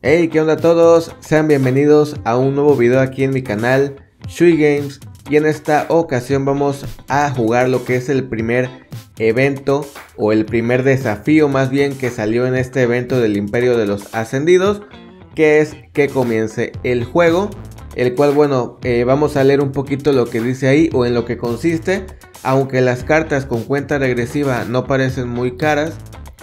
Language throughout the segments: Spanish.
Hey, ¿qué onda a todos? Sean bienvenidos a un nuevo video aquí en mi canal Shui Games y en esta ocasión vamos a jugar lo que es el primer evento o el primer desafío más bien que salió en este evento del Imperio de los Ascendidos que es que comience el juego el cual bueno eh, vamos a leer un poquito lo que dice ahí o en lo que consiste aunque las cartas con cuenta regresiva no parecen muy caras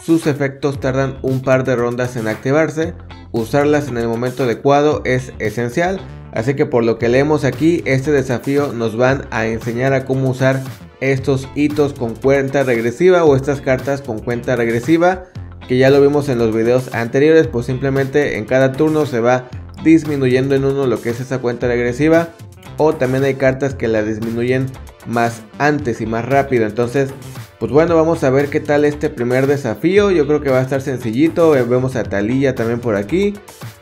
sus efectos tardan un par de rondas en activarse usarlas en el momento adecuado es esencial. Así que por lo que leemos aquí, este desafío nos van a enseñar a cómo usar estos hitos con cuenta regresiva o estas cartas con cuenta regresiva que ya lo vimos en los videos anteriores, pues simplemente en cada turno se va disminuyendo en uno lo que es esa cuenta regresiva o también hay cartas que la disminuyen más antes y más rápido, entonces pues bueno, vamos a ver qué tal este primer desafío. Yo creo que va a estar sencillito. Eh, vemos a Talilla también por aquí.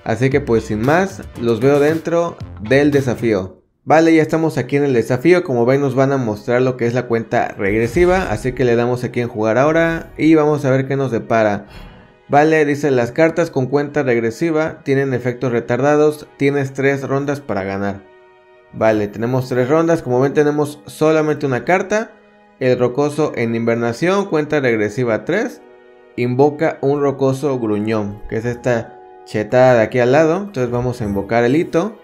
Así que pues sin más, los veo dentro del desafío. Vale, ya estamos aquí en el desafío, como ven nos van a mostrar lo que es la cuenta regresiva, así que le damos aquí en jugar ahora y vamos a ver qué nos depara. Vale, dice las cartas con cuenta regresiva tienen efectos retardados, tienes tres rondas para ganar. Vale, tenemos tres rondas, como ven tenemos solamente una carta, el rocoso en invernación, cuenta regresiva 3, invoca un rocoso gruñón, que es esta chetada de aquí al lado. Entonces vamos a invocar el hito.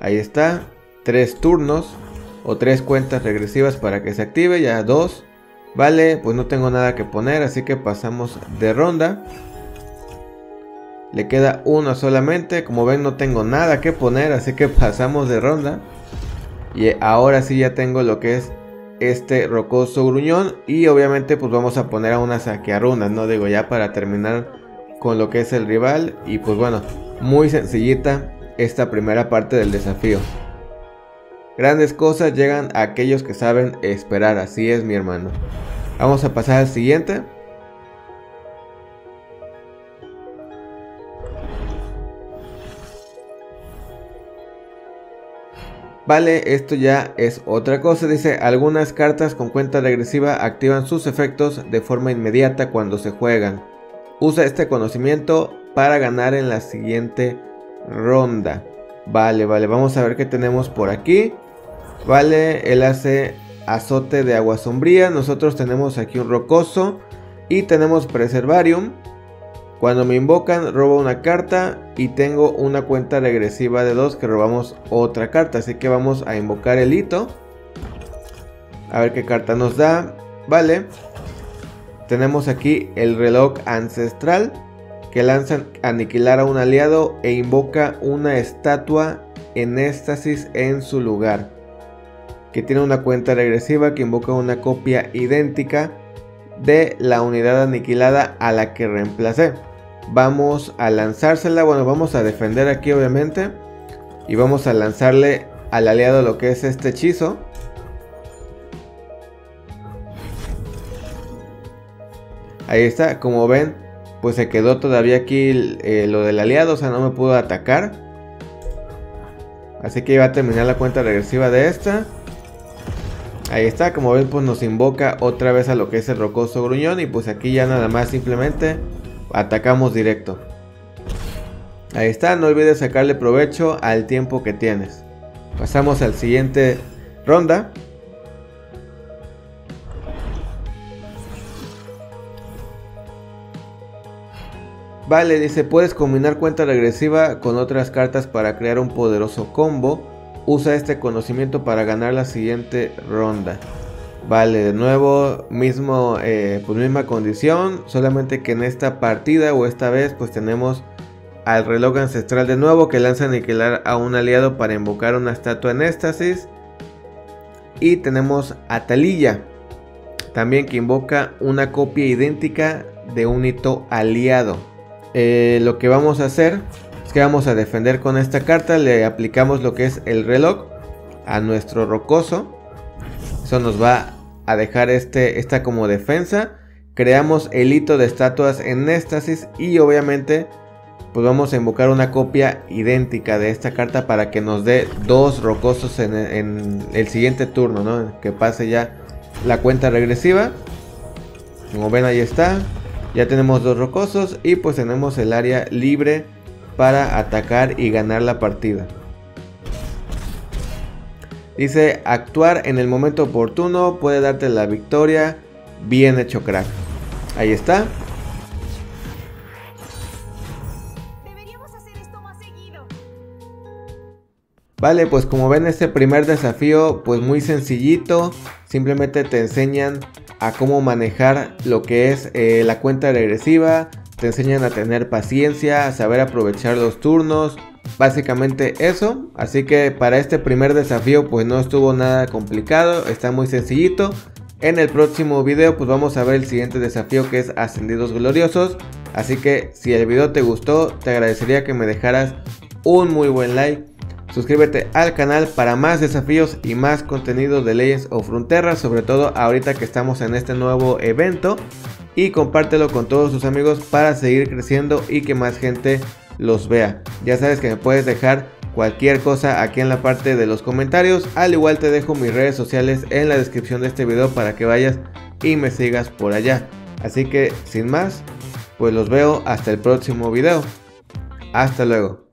Ahí está. Tres turnos o tres cuentas regresivas para que se active. Ya dos. Vale, pues no tengo nada que poner, así que pasamos de ronda. Le queda una solamente. Como ven no tengo nada que poner, así que pasamos de ronda. Y ahora sí ya tengo lo que es este rocoso gruñón. Y obviamente pues vamos a poner a una saquearunas, ¿no? Digo ya para terminar con lo que es el rival y pues bueno, muy sencillita esta primera parte del desafío. Grandes cosas llegan a aquellos que saben esperar, así es mi hermano. Vamos a pasar al siguiente. Vale, esto ya es otra cosa. Dice, algunas cartas con cuenta regresiva activan sus efectos de forma inmediata cuando se juegan. Usa este conocimiento para ganar en la siguiente ronda. Vale, vale, vamos a ver qué tenemos por aquí. Vale, él hace azote de agua sombría. Nosotros tenemos aquí un rocoso y tenemos preservarium. Cuando me invocan, robo una carta y tengo una cuenta regresiva de 2 que robamos otra carta. Así que vamos a invocar el hito. A ver qué carta nos da. Vale. Tenemos aquí el reloj ancestral que lanza aniquilar a un aliado e invoca una estatua en éxtasis en su lugar. Que tiene una cuenta regresiva que invoca una copia idéntica de la unidad aniquilada a la que reemplacé. Vamos a lanzársela, bueno, vamos a defender aquí obviamente. Y vamos a lanzarle al aliado lo que es este hechizo. Ahí está, como ven, pues se quedó todavía aquí eh, lo del aliado, o sea, no me pudo atacar. Así que iba a terminar la cuenta regresiva de esta. Ahí está, como ven, pues nos invoca otra vez a lo que es el rocoso gruñón. Y pues aquí ya nada más simplemente atacamos directo. Ahí está, no olvides sacarle provecho al tiempo que tienes. Pasamos al siguiente ronda. Vale, dice, puedes combinar cuenta regresiva con otras cartas para crear un poderoso combo. Usa este conocimiento para ganar la siguiente ronda. Vale, de nuevo, mismo, eh, pues misma condición, solamente que en esta partida o esta vez pues tenemos al reloj ancestral de nuevo que lanza aniquilar a un aliado para invocar una estatua en éxtasis. Y tenemos a Talilla, también que invoca una copia idéntica de un hito aliado. Eh, lo que vamos a hacer es que vamos a defender con esta carta. Le aplicamos lo que es el reloj a nuestro rocoso. Eso nos va a dejar este, esta como defensa. Creamos el hito de estatuas en éxtasis y obviamente pues vamos a invocar una copia idéntica de esta carta para que nos dé dos rocosos en, en el siguiente turno, ¿no? Que pase ya la cuenta regresiva. Como ven ahí está. Ya tenemos dos rocosos y pues tenemos el área libre para atacar y ganar la partida. Dice, actuar en el momento oportuno puede darte la victoria. Bien hecho, crack. Ahí está. Vale, pues como ven este primer desafío, pues muy sencillito. Simplemente te enseñan a cómo manejar lo que es eh, la cuenta regresiva. Te enseñan a tener paciencia, a saber aprovechar los turnos. Básicamente eso. Así que para este primer desafío pues no estuvo nada complicado. Está muy sencillito. En el próximo video pues vamos a ver el siguiente desafío que es Ascendidos Gloriosos. Así que si el video te gustó te agradecería que me dejaras un muy buen like Suscríbete al canal para más desafíos y más contenido de Legends of Frontera, sobre todo ahorita que estamos en este nuevo evento. Y compártelo con todos tus amigos para seguir creciendo y que más gente los vea. Ya sabes que me puedes dejar cualquier cosa aquí en la parte de los comentarios. Al igual te dejo mis redes sociales en la descripción de este video para que vayas y me sigas por allá. Así que sin más, pues los veo hasta el próximo video. Hasta luego.